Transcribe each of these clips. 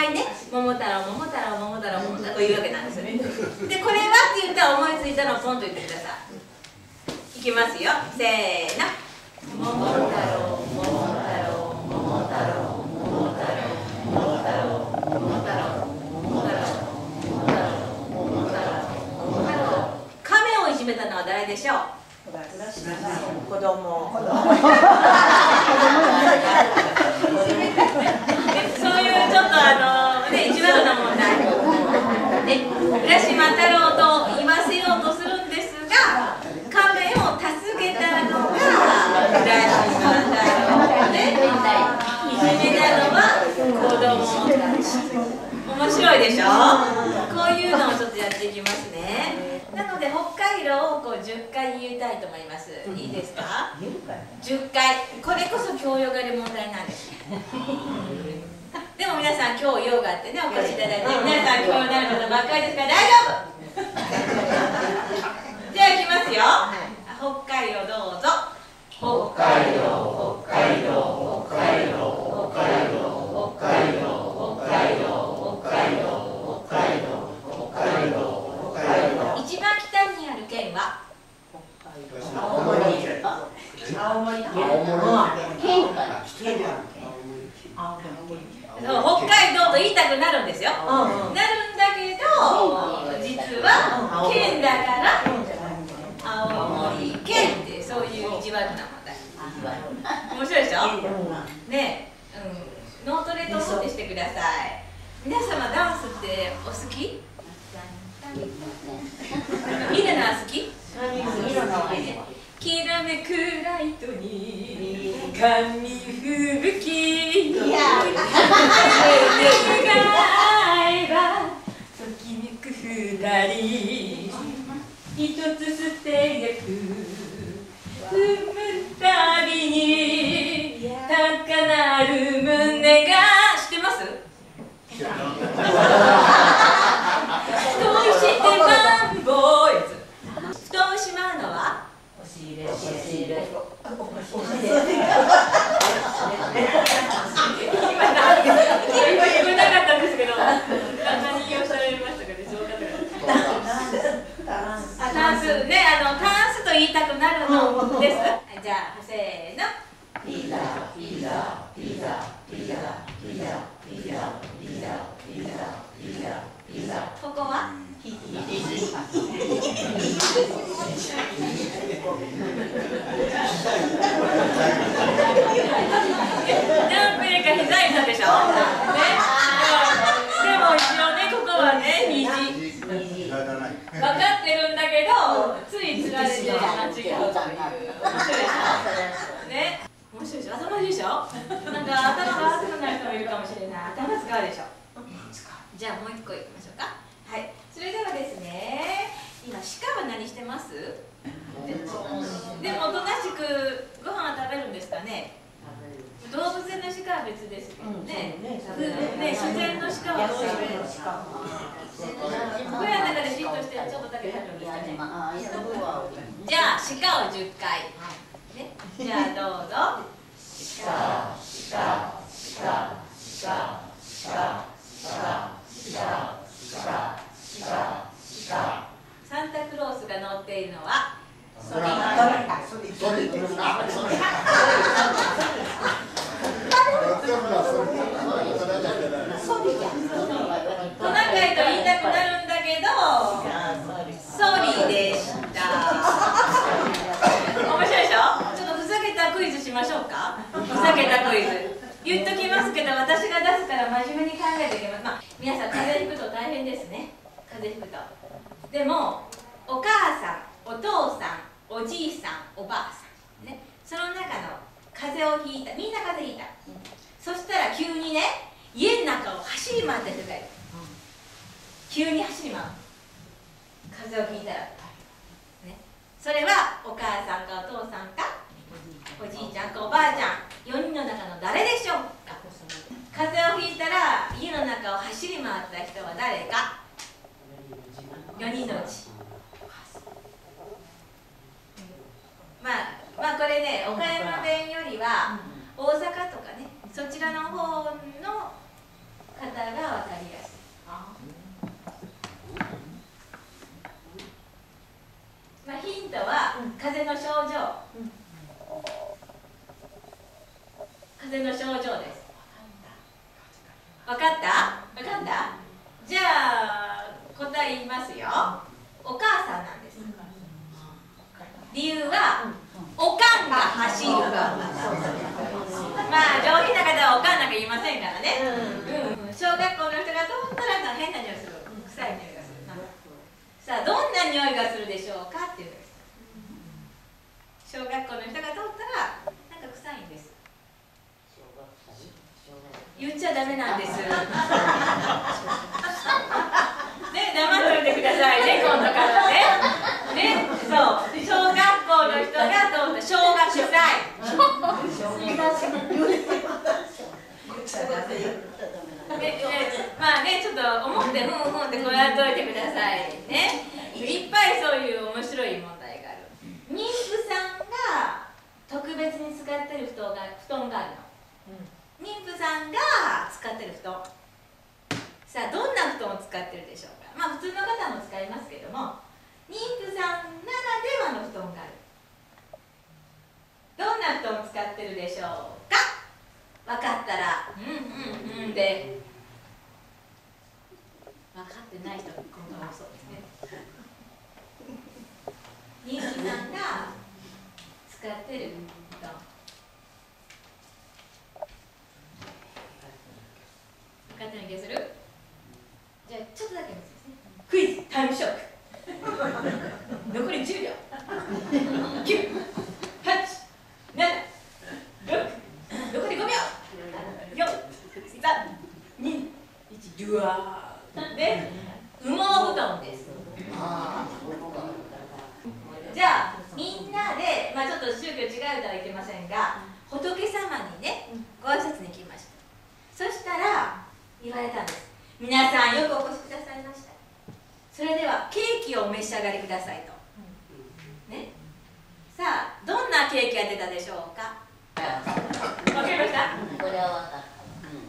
回ね「桃太郎桃太郎桃太郎桃太郎」というわけなんですよね。でこれはって言ったら思いついたのをポンと言ってください。いきますよ。せーの「桃太郎桃太郎桃太郎桃太郎桃太郎桃太郎」亀をいじめたのは誰でしょう子供子供子供浦島太郎と言わせようとするんですが亀を助けたのが浦島太郎でいじめたのは子供。たち面白いでしょ？こういうのをちょっとやっていきますね。なので北海道をこう10回言いたいと思います。いいですか？10回。これこそ教養がある問題なんです。でも皆さん今日用があってねお越しいただいて皆さん教養になる方ばっかりですから大丈夫。じゃあいきますよ。北海道どうぞ。北海道北海道北海道北海道北海道。北自然の鹿はどうしてるんですか小屋の中でじっとしてちょっとだけ食べるんですかねじゃあ鹿を10回、ね、じゃあどうぞ鹿鹿鹿鹿鹿鹿鹿鹿鹿サンタクロースが乗っているのはそれあそれそれそれトナカイと言いたくなるんだけどソリでした。面白いでしょ？ちょっとふざけたクイズしましょうか？ふざけたクイズ。言っときますけど私が出すから真面目に考えていきます、まあ、皆さん風邪ひくと大変ですね。風邪ひくと。でもお母さんお父さんおじいさんおばあさん。ね。その中の風邪をひいた。みんな風邪ひいた、そしたら急にね家の中を走り回った人がいる、急に走り回る。風邪をひいたら、ね、それはお母さんかお父さんかおじいちゃんかおばあちゃん。4人の中の誰でしょう。か風邪をひいたら家の中を走り回った人は誰か。4人のうち。まあまあこれね岡山弁よりは大阪とかねそちらの方の方が分かりやすい。まあヒントは風邪の症状。風邪の症状です。分かった？分かった？じゃあ答え言いますよ。お母さんなんです。理由はおかんが走る。まあ上品な方はおかんなんか言いませんからね、うん、小学校の人が通ったら変な匂いする臭い匂いがするさあどんな匂いがするでしょうかっていう小学校の人が通ったらなんか臭いんです言っちゃダメなんですね黙っといてくださいね今度からねねそう小学校の人が通った小学祭ねまあねちょっと思ってふんふんってこうやっといてくださいね。いっぱいそういう面白い問題がある。妊婦さんが特別に使ってる布団が布団があるの、妊婦さんが使ってる布団。さあどんな布団を使ってるでしょうか。まあ普通の方も使いますけども妊婦さんならではの布団がある。どんな布団を使ってるでしょうか。分かったら。うんうんうん。で分かってない人今度はそうですね妊婦さんが使ってる布団分かってない気がするじゃあちょっとだけ見せますねクイズタイム。ショック残り10秒9 8 7 6残り5秒4 3 2 1ドゥワーで羽毛布団ですじゃあみんなで、まあ、ちょっと宗教違うとはいけませんが仏様にねご挨拶に来ましたそしたら言われたんです皆さんよくお越しくださいましたそれではケーキをお召し上がりくださいとねさあどんなケーキが出たでしょうかわかりましたこれは分かっ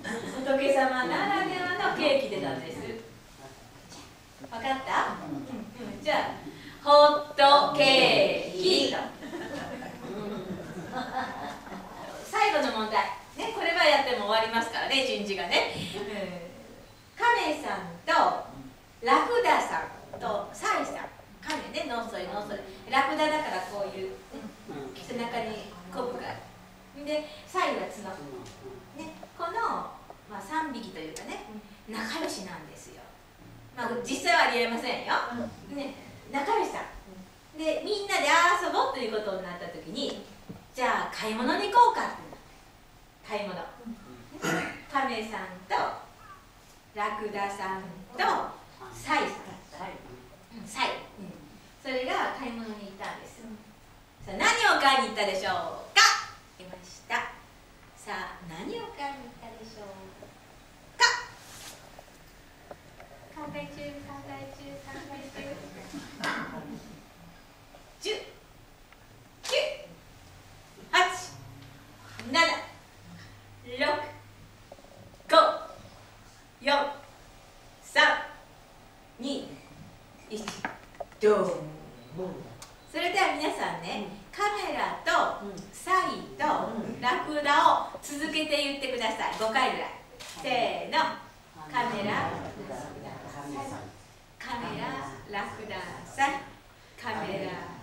た仏様ならではのケーキ出たんですわかった、うんうん、じゃあホットケーキ最後の問題ねこれはやっても終わりますからね一日がね、うん亀さんとラクダさんとサイさん亀ねノーソイノーソイラクダだからこういう、ね、背中にコブがあるでサイは角、ね、この、まあ、3匹というかね仲良しなんですよ、まあ、実際はありえませんよ、ね、仲良しさん。でみんなで遊ぼうということになった時にじゃあ買い物に行こうか買い物、亀さんとラクダさんとサイさんうんサイ、うん、それが買い物に行ったんです、さあ何を買いに行ったでしょうか？いました。さあ何を買いに行ったでしょう続けて言ってください。5回ぐらい。せーの。カメラカメララクダサカメラ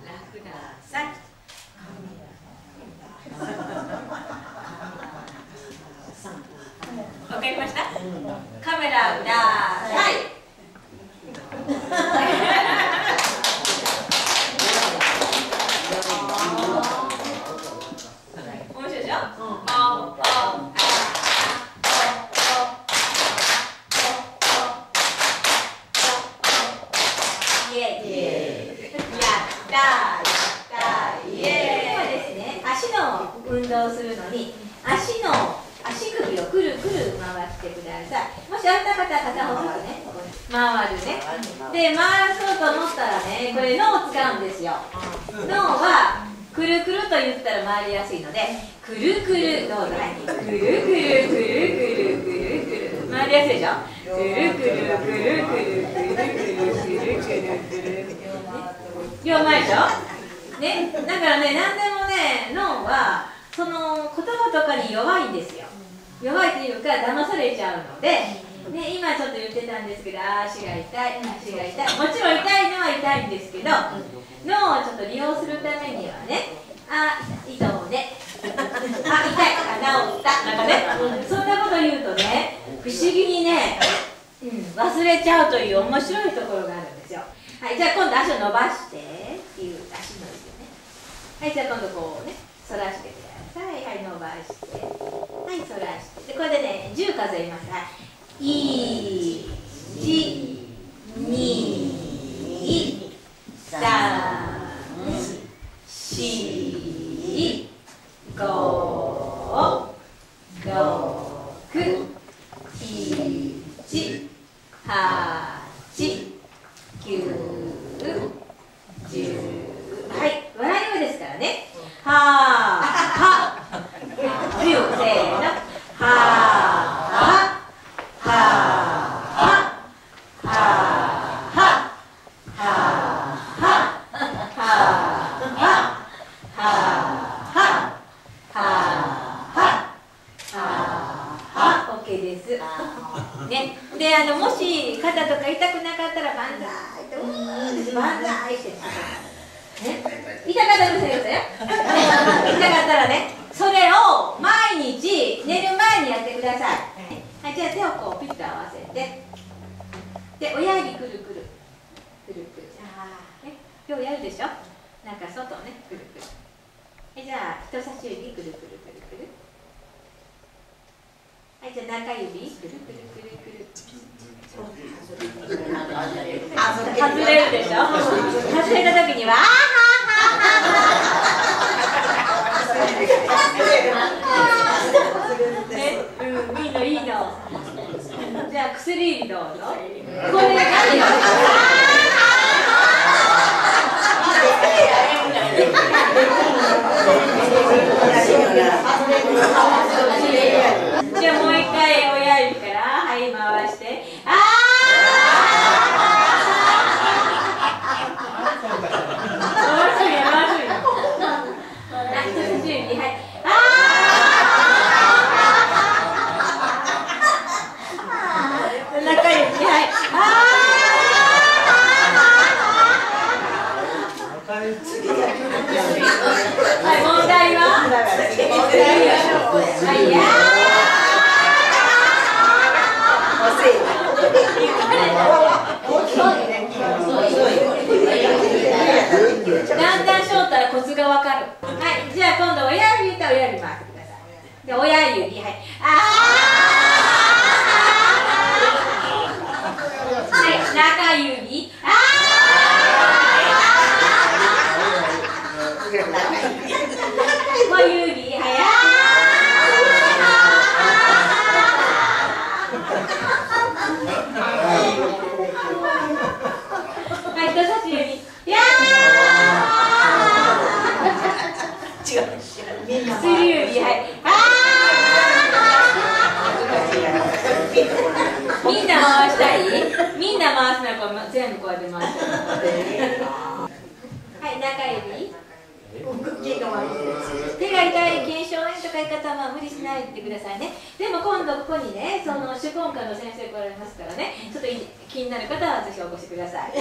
ね。だからね何でもね脳はその言葉とかに弱いんですよ。弱いというか騙されちゃうので、ね、今ちょっと言ってたんですけど足が痛い足が痛い。もちろん痛いのは痛いんですけど脳をちょっと利用するためにはねあ糸をね。あ痛いあ治った。なんかね。そんなこと言うとね不思議にね、うん、忘れちゃうという面白いところがあるんですよ。はいじゃあ今度足を伸ばしてっていう足のはいじゃあ今度こうね反らしてください。はい伸ばして。はい反らして。でこれでね10数えます。はい。1 2 3 4 5 6 7 8 9 10はい。笑い声ですからねはは10せーのははははははははは OK です。ね、であのもし肩とか痛くなかったら万歳ってうーんって万歳してね、痛かったらうるさいよ痛かったらねそれを毎日寝る前にやってください。はい、じゃあ手をこうピッと合わせて。で親指くるくる。くるくる。あーね今日やるでしょ？なんか外ねくるくる。はいじゃあ人差し指くるくるくるくる。はいじゃあ中指。くるくるくるくる。外れるでしょ？外れた時にはあーね、うん、いいのいいのじゃあ薬指どうぞ。これ何？よ じゃあもう一回親指からはい回してああ回すんや回すんやあ人差し指はいああ中指はいはい問題は問題ははいやだんだん翔太はコツがわかる。はいじゃあ今度親指と親指回してください。で親指はい。あー。はい中指あー小指はいはい人差し指いやー薬指はいあーみんな回したいみんな回すのはこう全部こうやって回してはい中指手が痛い腱鞘炎とかいう方はまあ無理しないでくださいねでも今度ここにねその手根科の先生来られますからねちょっと気になる方はぜひお越しください。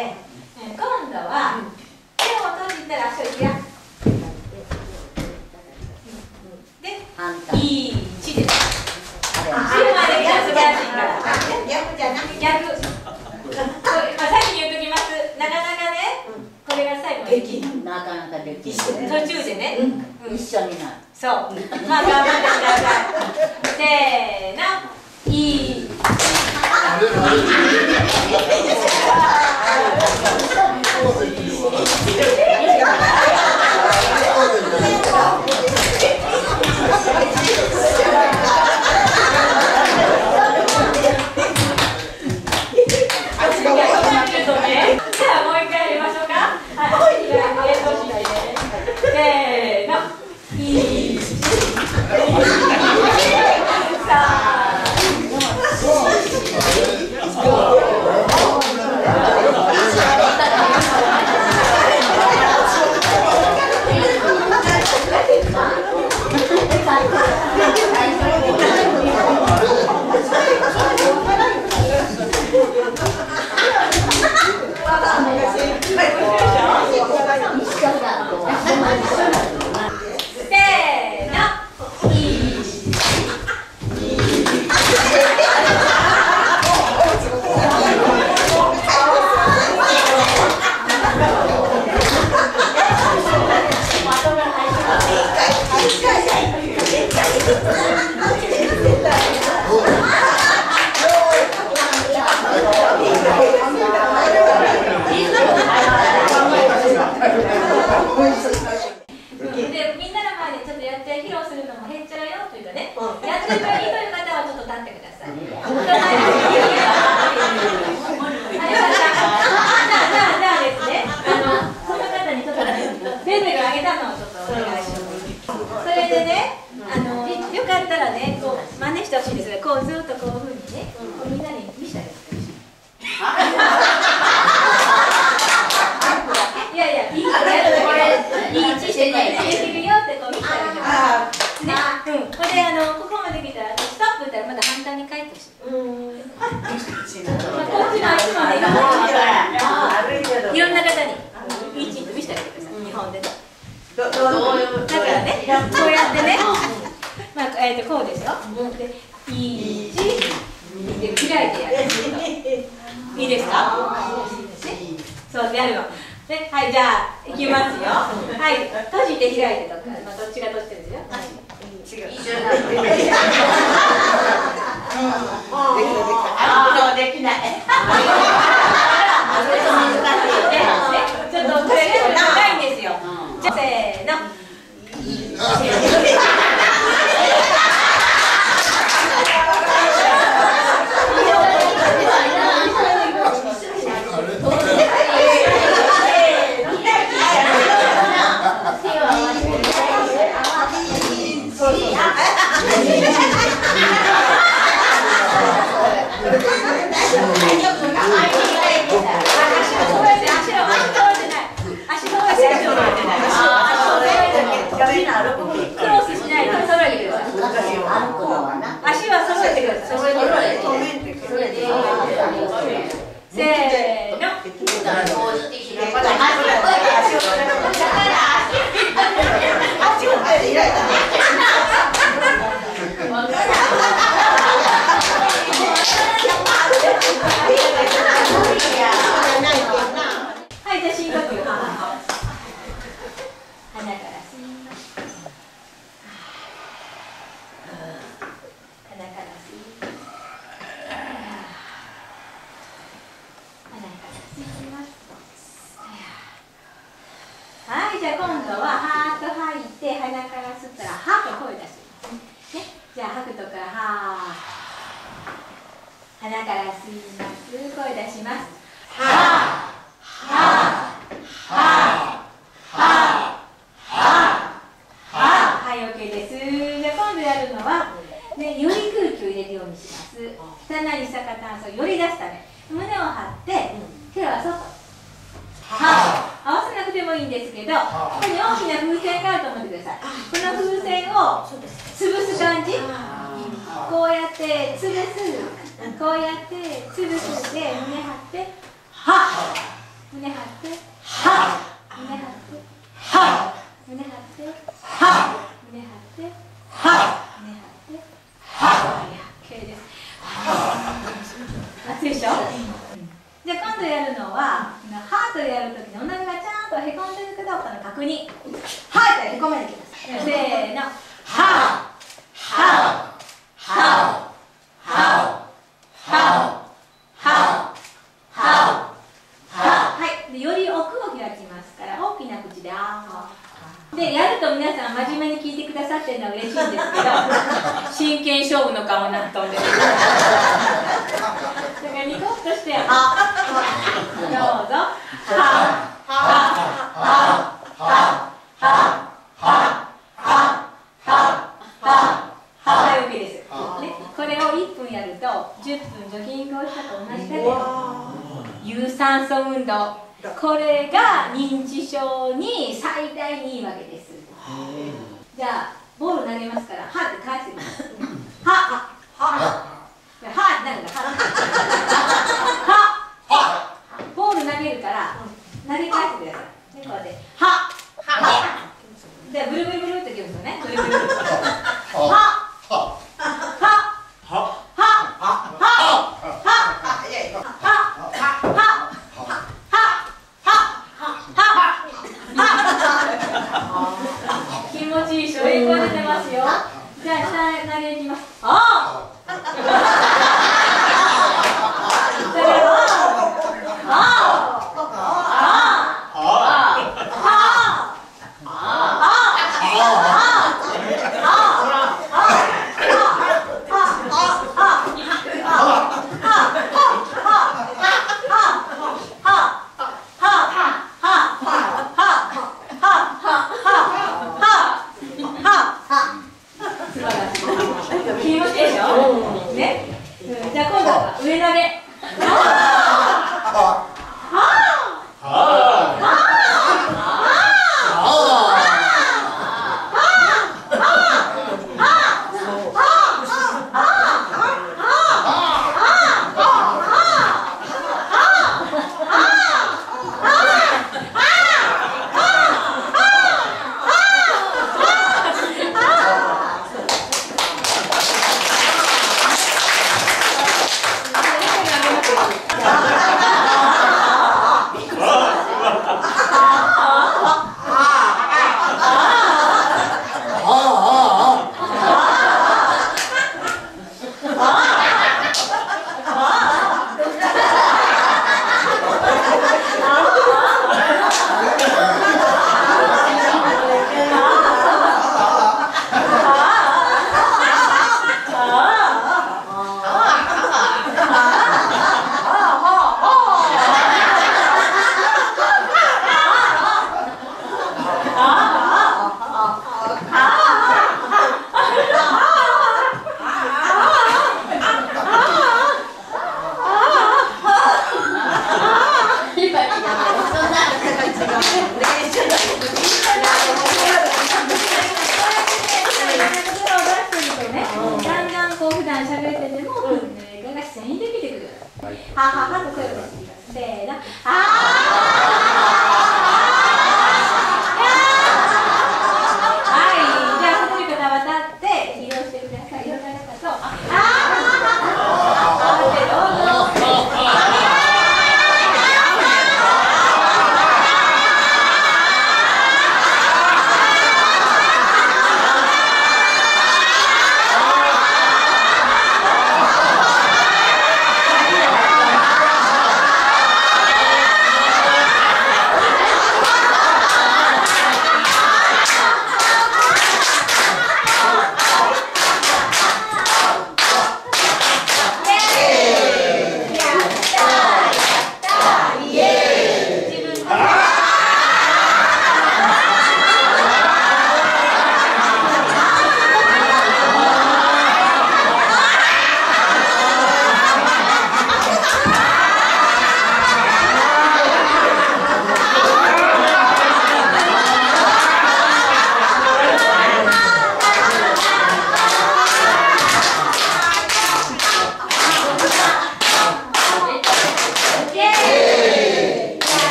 で、今度は手を閉じたら足を開く。で、いい位です。逆じゃな。逆。まあ、先に言っときます。なかなかね、これが最後。できなかなかでき途中でね、一緒になる。そう。まあ、你呀哈哈哈哈哈嬉しいんですけど真剣勝負の顔になったんですそれがニコッとして「あどうぞははははははこれを1分やると10分ジョギングをしたと同じだけど有酸素運動これが認知症に最大にいいわけですじゃあボール投げますから、はって返してください。は、は、は、はっ、は、ボール投げるから、投げ返してください。で、こうやって、は、は、で、ブルブルブルって言うんすよね。ブルブルブル。は、は、は、は、Ha! 持ちいいしょ英語出てますよ。じゃあ下投げいきます。ああ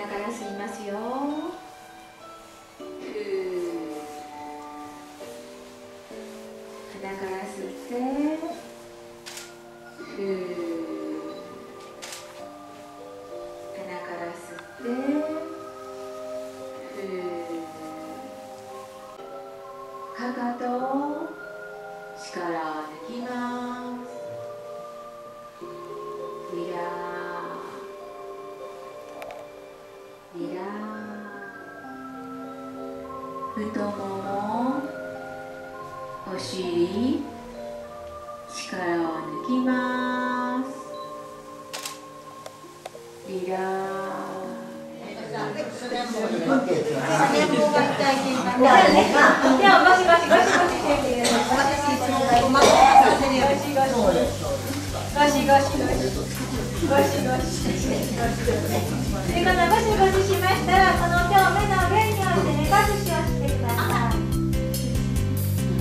ながら吸いますよ。鼻から吸って。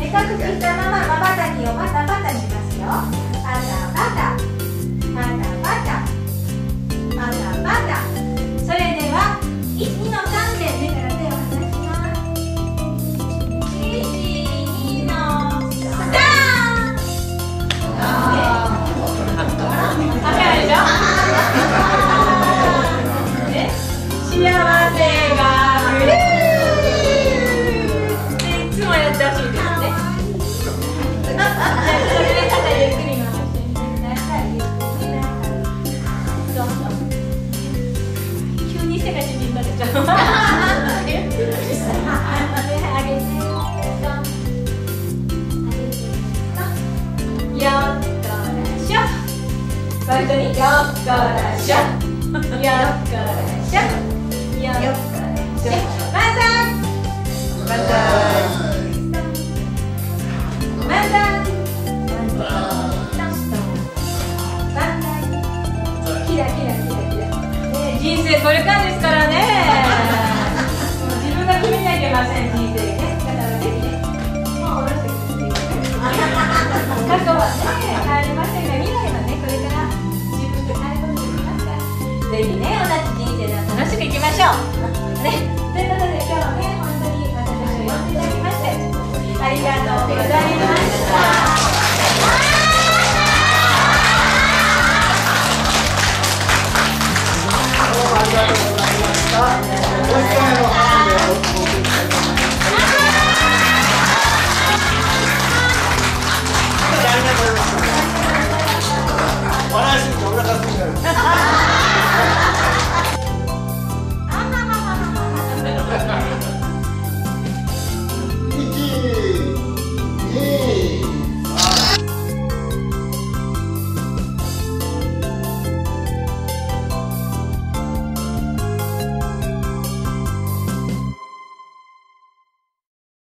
深く引いたまままばたきをパタパタしますよ。パタパタパタパタパタパタそれでは1 2の3よっからしゃ。よっからしゃ。よっからしゃ。またまたまたキラキラキラキラ、人生これからですからね。自分が決めなきゃいけません人生。ね。もう 過去はね変わりませんが未来はねこれからぜひね同じ人生では楽しくいきましょうねということで今日はね本当に私を呼んでいただきましてありがとうございましたありがとうございました。ありがとうございました。